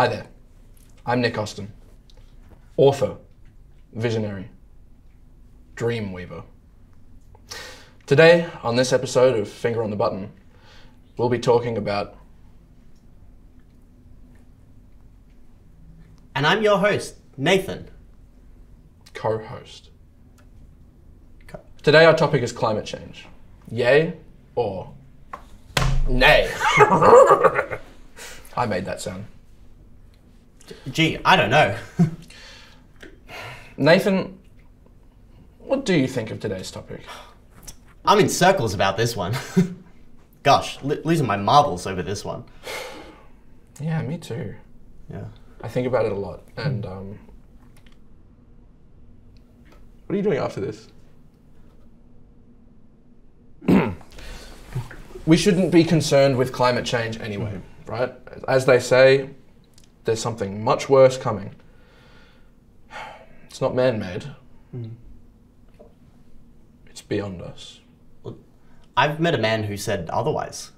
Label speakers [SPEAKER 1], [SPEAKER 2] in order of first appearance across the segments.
[SPEAKER 1] Hi there. I'm Nick Austin, author, visionary, dream weaver. Today, on this episode of Finger on the Button, we'll be talking about
[SPEAKER 2] And I'm your host, Nathan.
[SPEAKER 1] co host.
[SPEAKER 2] Co-
[SPEAKER 1] Today, our topic is climate change. Yay or nay? I made that sound.
[SPEAKER 2] Gee, I don't know.
[SPEAKER 1] Nathan, what do you think of today's topic?
[SPEAKER 2] I'm in circles about this one. Gosh, lo- losing my marbles over this one.
[SPEAKER 1] Yeah, me too.
[SPEAKER 2] Yeah.
[SPEAKER 1] I think about it a lot. And um, what are you doing after this? we shouldn't be concerned with climate change anyway, right? As they say, there's something much worse coming. It's not man made, hmm. it's beyond us.
[SPEAKER 2] I've met a man who said otherwise.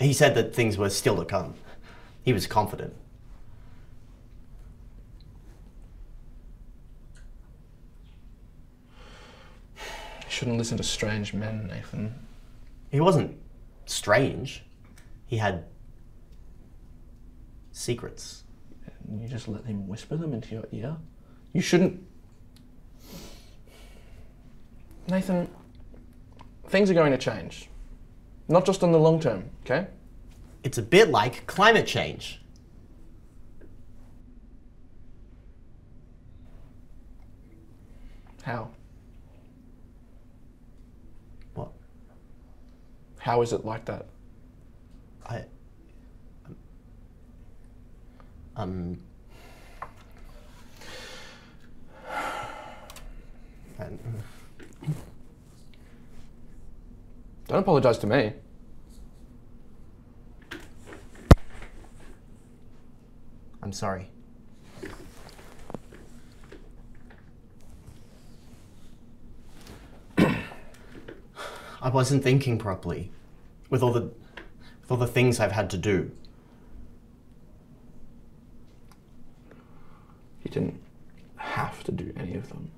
[SPEAKER 2] He said that things were still to come. He was confident.
[SPEAKER 1] You shouldn't listen to strange men, Nathan.
[SPEAKER 2] He wasn't strange. He had secrets.
[SPEAKER 1] You just let him whisper them into your ear? You shouldn't. Nathan, things are going to change. Not just in the long term, okay?
[SPEAKER 2] It's a bit like climate change.
[SPEAKER 1] How?
[SPEAKER 2] What?
[SPEAKER 1] How is it like that?
[SPEAKER 2] I. Um. and-
[SPEAKER 1] Don't apologize to me.
[SPEAKER 2] I'm sorry. I wasn't thinking properly with all the with all the things I've had to do.
[SPEAKER 1] You didn't have to do any of them.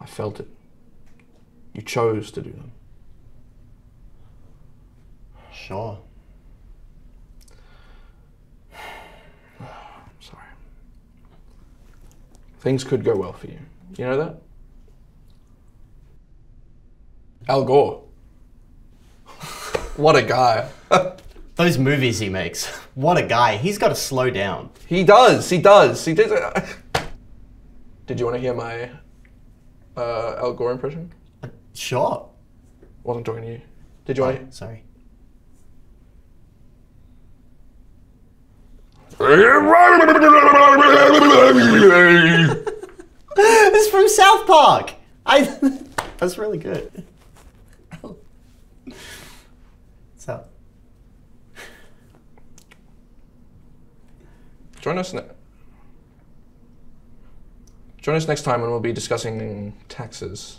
[SPEAKER 1] I felt it. You chose to do them.
[SPEAKER 2] Sure.
[SPEAKER 1] I'm sorry. Things could go well for you. You know that? Al Gore. what a guy.
[SPEAKER 2] Those movies he makes. What a guy. He's got to slow down.
[SPEAKER 1] He does. He does. He does. Did you want to hear my uh, Al Gore impression?
[SPEAKER 2] Sure.
[SPEAKER 1] Wasn't talking to you. Did you want
[SPEAKER 2] Oh, sorry.
[SPEAKER 1] to?
[SPEAKER 2] It's from South Park. I. That's really good.
[SPEAKER 1] Join us. Ne- Join us next time when we'll be discussing taxes.